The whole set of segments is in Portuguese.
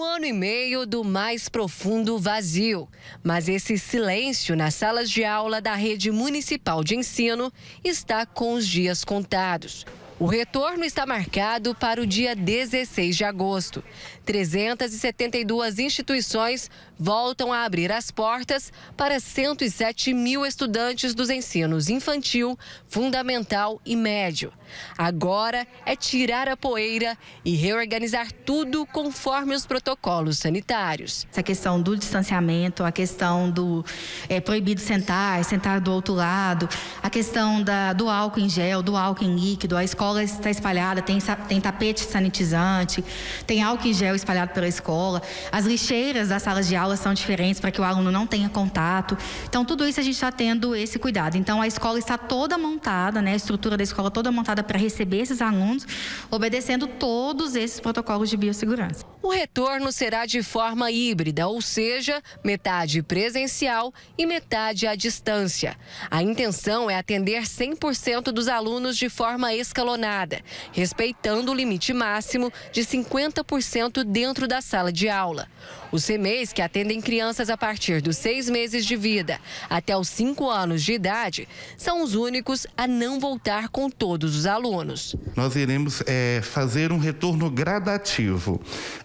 Um ano e meio do mais profundo vazio. Mas esse silêncio nas salas de aula da rede municipal de ensino está com os dias contados. O retorno está marcado para o dia 16 de agosto. 372 instituições voltam a abrir as portas para 107 mil estudantes dos ensinos infantil, fundamental e médio. Agora é tirar a poeira e reorganizar tudo conforme os protocolos sanitários. Essa questão do distanciamento, a questão do é, proibido sentar, sentar do outro lado, a questão da, do álcool em gel, do álcool em líquido, a escola está espalhada, tem, tem tapete sanitizante, tem álcool em gel espalhado pela escola, as lixeiras das salas de aula são diferentes para que o aluno não tenha contato. Então, tudo isso a gente está tendo esse cuidado. Então, a escola está toda montada, né, a estrutura da escola toda montada para receber esses alunos, obedecendo todos esses protocolos de biossegurança. O retorno será de forma híbrida, ou seja, metade presencial e metade à distância. A intenção é atender 100% dos alunos de forma escalonada, respeitando o limite máximo de 50% dentro da sala de aula. Os CMEs, que atendem crianças a partir dos seis meses de vida até os cinco anos de idade, são os únicos a não voltar com todos os alunos. Nós iremos é, fazer um retorno gradativo.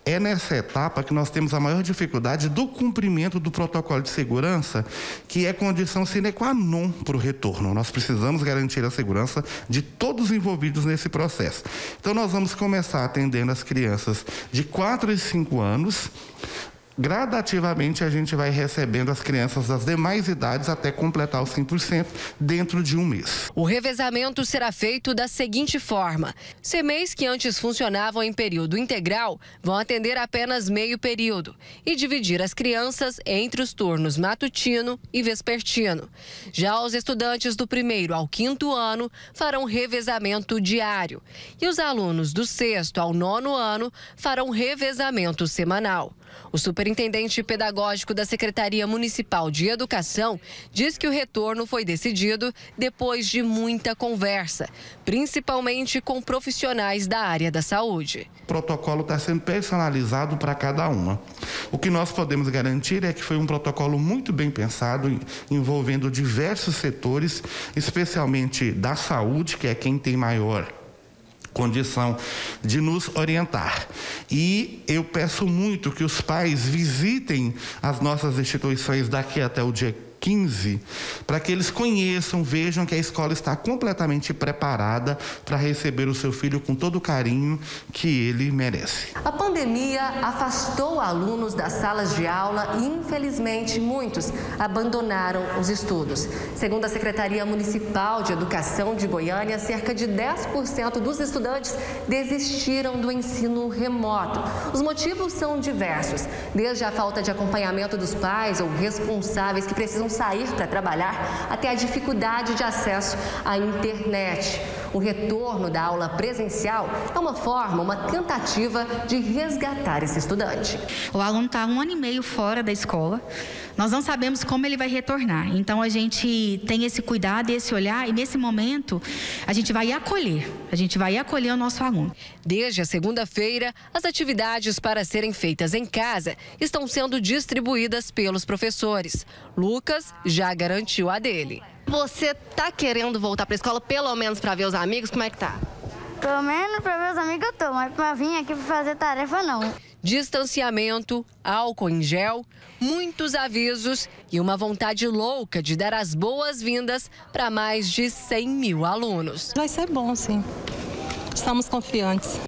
É nessa etapa que nós temos a maior dificuldade do cumprimento do protocolo de segurança, que é condição sine qua non para o retorno. Nós precisamos garantir a segurança de todos os envolvidos nesse processo. Então, nós vamos começar atendendo as crianças de 4 e 5 anos gradativamente a gente vai recebendo as crianças das demais idades até completar os 100% dentro de um mês. O revezamento será feito da seguinte forma: CMEs que antes funcionavam em período integral vão atender apenas meio período e dividir as crianças entre os turnos matutino e vespertino. Já os estudantes do primeiro ao quinto ano farão revezamento diário e os alunos do sexto ao nono ano farão revezamento semanal. O superintendente pedagógico da Secretaria Municipal de Educação diz que o retorno foi decidido depois de muita conversa, principalmente com profissionais da área da saúde. O protocolo está sendo personalizado para cada uma. O que nós podemos garantir é que foi um protocolo muito bem pensado, envolvendo diversos setores, especialmente da saúde, que é quem tem maior condição de nos orientar. E eu peço muito que os pais visitem as nossas instituições daqui até o dia 15, para que eles conheçam, vejam que a escola está completamente preparada para receber o seu filho com todo o carinho que ele merece. A pandemia afastou alunos das salas de aula e, infelizmente, muitos abandonaram os estudos. Segundo a Secretaria Municipal de Educação de Goiânia, cerca de 10% dos estudantes desistiram do ensino remoto. Os motivos são diversos, desde a falta de acompanhamento dos pais ou responsáveis que precisam sair para trabalhar até a dificuldade de acesso à internet. O retorno da aula presencial é uma forma, uma tentativa de resgatar esse estudante. O aluno está um ano e meio fora da escola. Nós não sabemos como ele vai retornar. Então a gente tem esse cuidado e esse olhar, e nesse momento a gente vai acolher. A gente vai acolher o nosso aluno. Desde a segunda-feira, as atividades para serem feitas em casa estão sendo distribuídas pelos professores. Lucas já garantiu a dele. Você tá querendo voltar para a escola pelo menos para ver os amigos? Como é que tá? Pelo menos para ver os amigos eu tô, mas para vir aqui para fazer tarefa não. Distanciamento, álcool em gel, muitos avisos e uma vontade louca de dar as boas-vindas para mais de 100 mil alunos. Vai ser bom, sim. Estamos confiantes.